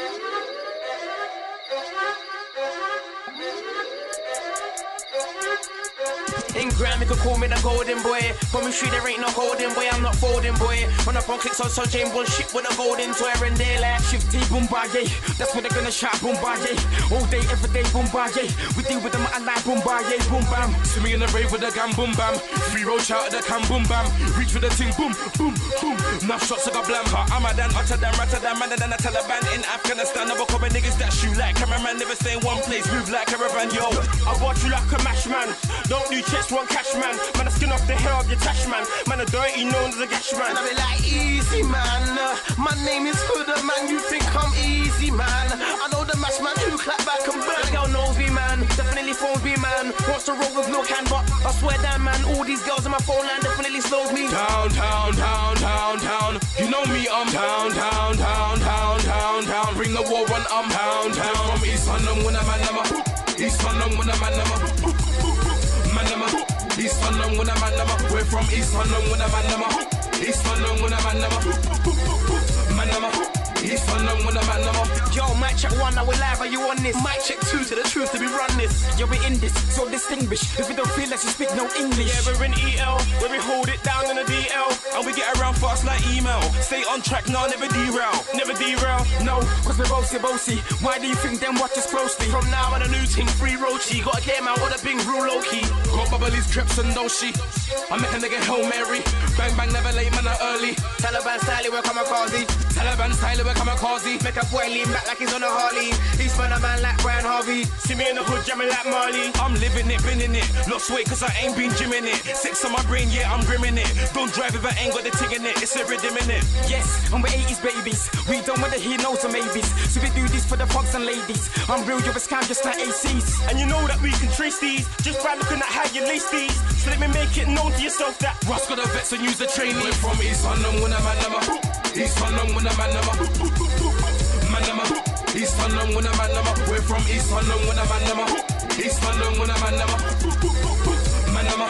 Thank you. In gram, you could call me the golden boy. Promise you there ain't no holding boy, I'm not folding boy. Run up on clicks on so James Bond shit with a golden toy and daylight. Shifty Boombaye, that's when they're gonna shout Boombaye. All day, every day, Boombaye. We deal with them at night, Boombaye, boom bam. See me in the rave with the gun, boom bam. Free roll shout at the can, boom bam. Reach for the ting, boom, boom, boom. Enough shots, I got blamper. I'm a dan, utter than, ratter than, man than a Taliban in Afghanistan. Never cover niggas that shoot like cameraman, never stay in one place, move like caravan, yo. I bought you like a mash man. Don't do checks, one cash man. Man, I skin off the hair of your tash man. Man, a dirty known as a gash man. And I be like, easy man. My name is Fuda man. You think I'm easy man? I know the mash man who clap back and burn. The girl knows me man. Definitely phones me man. Wants to roll with no can, but I swear down man. All these girls in my phone line definitely slows me. Down, down, down, down, down. You know me, I'm down, down, down, down, down, down. Bring the war on, I'm down, down. From East London, when I'm a number. East London, when I'm a number. East London, when I'm a number. We're from East London, when I'm a number. East London, when I'm a number. Man, number. East London, when I'm a number. Yo, mic check one, now we're live. Are you on this? Mic check two to the truth to be run this. Yo, we in this, so distinguished. If we don't feel like you speak no English. Yeah, we're in EL, where we hold it down in the. And we get around fast like email. Stay on track, nah, never derail. Never derail. No, cause we're bossy bossy. Why do you think them watch us closely? From now on, a new team, free roachy. Gotta get him out with a big rule low key. Got bubbly's creps and doshi. I make a nigga Hail Mary. Bang bang, never late, man, not early. Taliban style, we're kamikaze. Taliban style, we're kamikaze. Make a boy lean back like he's on a Harley. He's man a man like Brian Harvey. See me in the hood jamming like Marley. I'm living it, been in it. Lost weight cause I ain't been gymming it. Sex on my brain, yeah, I'm grimming it. Don't drive if I ain't got the tick in it. It's a rhythm in it. Yes, and we're 80s babies. We don't want to hear no's or maybes. So we do this for the punks and ladies. I'm real, you're a scam just like ACs. And you know that we can trace these just by looking at how you lace these. So let me make it known to yourself that Russ got a vets and use the training. We're from East London, when I'm a number. From East London, when I'm a number. East London, when I'm a number. Man, number.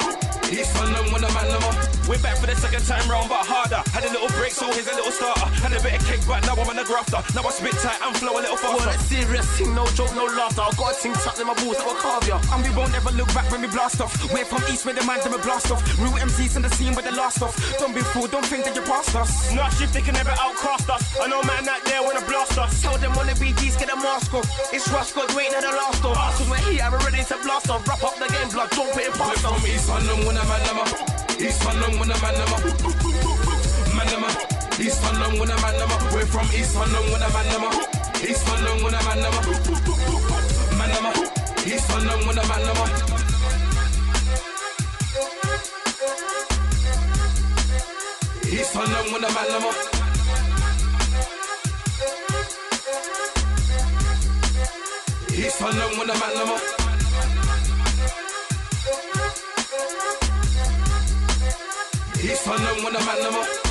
East London, when I'm a number. We're back for the second time round, but harder. Had a little break, so here's a little starter. Had a bit of cake, but now I'm on the grafter. Now I spit tight flow a little faster. a serious thing, no joke, no laughter. I got a thing tucked in my balls that will carve ya. And we won't ever look back when we blast off. We're from East where the man them a blast off. Real MCs in the scene with the last off. Don't be fooled, don't think that you passed us. Not shit, they can never outcast us. I know man out there wanna blast us. Tell them wanna be G's, get a mask off. It's God, waiting at the last off. Ah. Cause we're here, we're ready to blast off. Wrap up the game, blood, don't put it We're past from us. East London, when I'm a number. East London, when I'm a. Man, number. East London, when I'm a number. We're from East London, when I'm a number. East London, when a number. Man, number. East London, when I'm a number. East London, when I'm a number. East London, when I'm a number. East London, when a number.